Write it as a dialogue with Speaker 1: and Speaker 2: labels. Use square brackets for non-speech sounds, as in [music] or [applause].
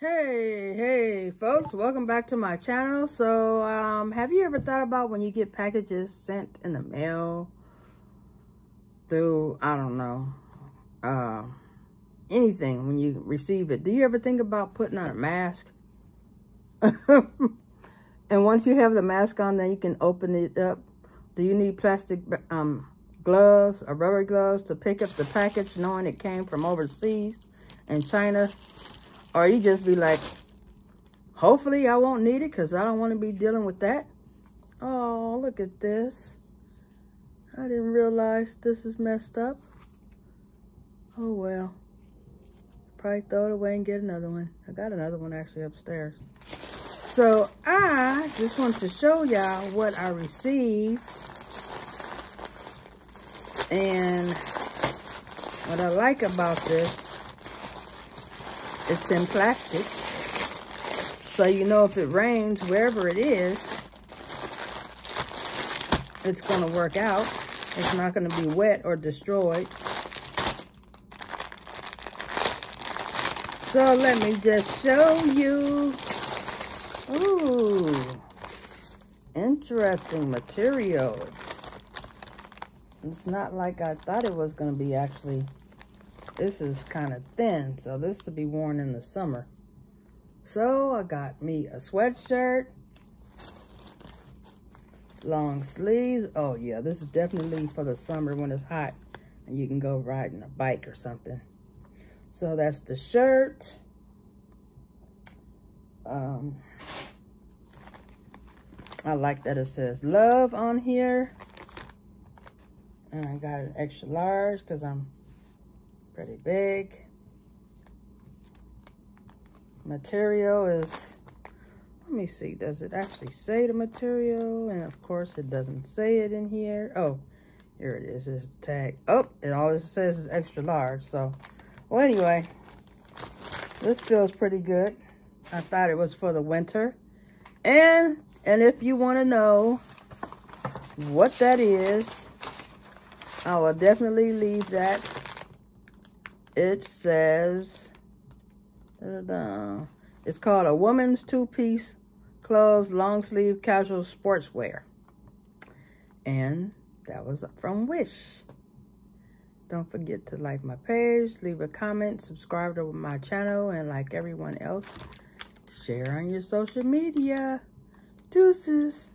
Speaker 1: Hey, hey, folks, welcome back to my channel. So, um, have you ever thought about when you get packages sent in the mail through, I don't know, uh, anything when you receive it? Do you ever think about putting on a mask? [laughs] and once you have the mask on, then you can open it up. Do you need plastic um, gloves or rubber gloves to pick up the package knowing it came from overseas in China? Or you just be like, hopefully I won't need it because I don't want to be dealing with that. Oh, look at this. I didn't realize this is messed up. Oh, well. Probably throw it away and get another one. I got another one actually upstairs. So I just want to show y'all what I received. And what I like about this it's in plastic. So you know if it rains, wherever it is, it's going to work out. It's not going to be wet or destroyed. So let me just show you. Ooh, interesting materials. It's not like I thought it was going to be actually this is kind of thin, so this will be worn in the summer. So I got me a sweatshirt, long sleeves. Oh yeah, this is definitely for the summer when it's hot and you can go riding a bike or something. So that's the shirt. Um, I like that it says love on here. And I got an extra large because I'm pretty big. Material is, let me see, does it actually say the material? And of course it doesn't say it in here. Oh, here it is, the tag. Oh, and all it says is extra large. So, well anyway, this feels pretty good. I thought it was for the winter. And, and if you want to know what that is, I will definitely leave that it says, it's called a woman's two-piece clothes long sleeve casual sportswear. And that was from Wish. Don't forget to like my page, leave a comment, subscribe to my channel, and like everyone else, share on your social media. Deuces.